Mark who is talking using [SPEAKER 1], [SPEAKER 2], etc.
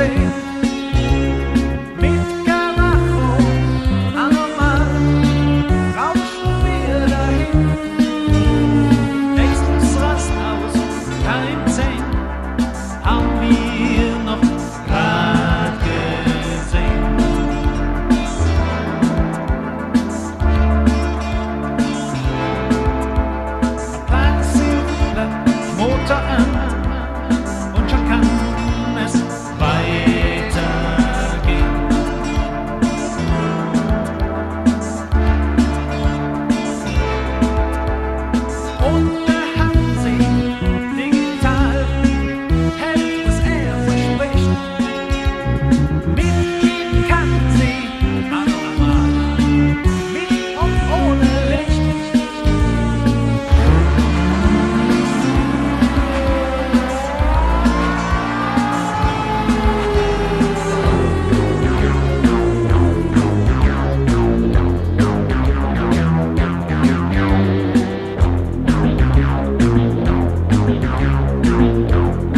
[SPEAKER 1] same Thank you.